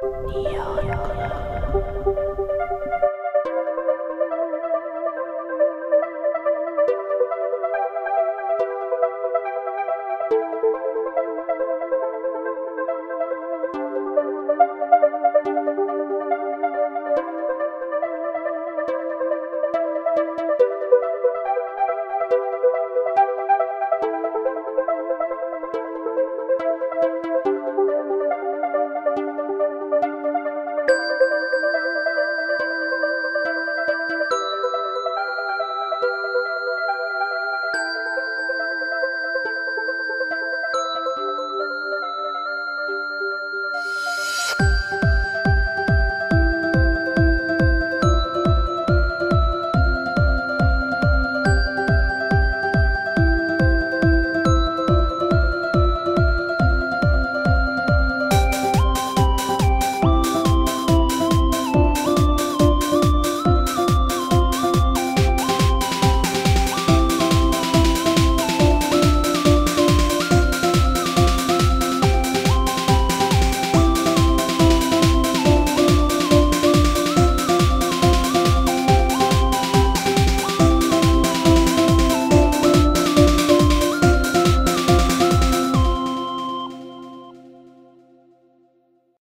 你要要的。